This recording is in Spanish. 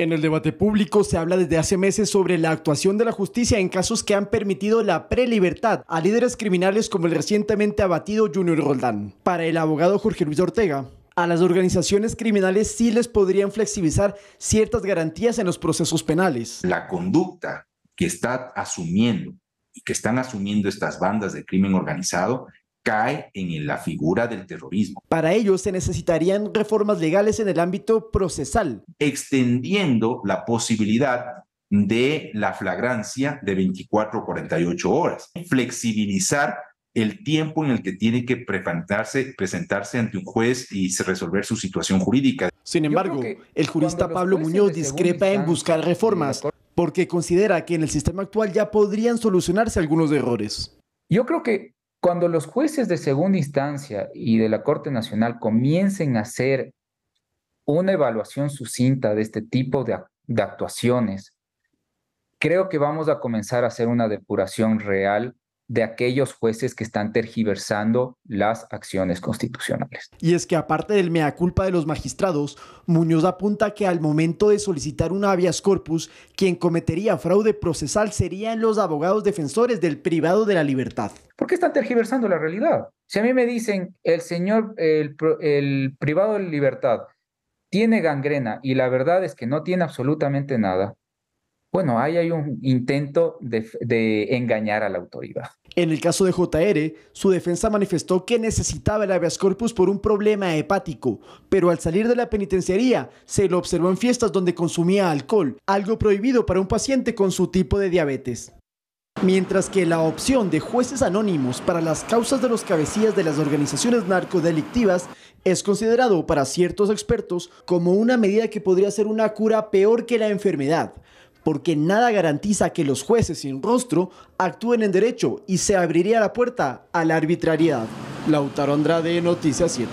En el debate público se habla desde hace meses sobre la actuación de la justicia en casos que han permitido la prelibertad a líderes criminales como el recientemente abatido Junior Roldán. Para el abogado Jorge Luis Ortega, a las organizaciones criminales sí les podrían flexibilizar ciertas garantías en los procesos penales. La conducta que está asumiendo y que están asumiendo estas bandas de crimen organizado cae en la figura del terrorismo. Para ello se necesitarían reformas legales en el ámbito procesal. Extendiendo la posibilidad de la flagrancia de 24 o 48 horas. Flexibilizar el tiempo en el que tiene que presentarse, presentarse ante un juez y resolver su situación jurídica. Sin embargo, el jurista Pablo Muñoz discrepa en buscar reformas porque considera que en el sistema actual ya podrían solucionarse algunos errores. Yo creo que cuando los jueces de segunda instancia y de la Corte Nacional comiencen a hacer una evaluación sucinta de este tipo de, actuaciones, creo que vamos a comenzar a hacer una depuración real de aquellos jueces que están tergiversando las acciones constitucionales. Y es que aparte del mea culpa de los magistrados, Muñoz apunta que al momento de solicitar un habeas corpus, quien cometería fraude procesal serían los abogados defensores del privado de la libertad. ¿Por qué están tergiversando la realidad? Si a mí me dicen el señor, el, el privado de la libertad tiene gangrena y la verdad es que no tiene absolutamente nada, bueno, ahí hay un intento de, engañar a la autoridad. En el caso de JR, su defensa manifestó que necesitaba el habeas corpus por un problema hepático, pero al salir de la penitenciaría se lo observó en fiestas donde consumía alcohol, algo prohibido para un paciente con su tipo de diabetes. Mientras que la opción de jueces anónimos para las causas de los cabecillas de las organizaciones narcodelictivas es considerado para ciertos expertos como una medida que podría ser una cura peor que la enfermedad, porque nada garantiza que los jueces sin rostro actúen en derecho y se abriría la puerta a la arbitrariedad. Lautaro Andrade, Noticias 7.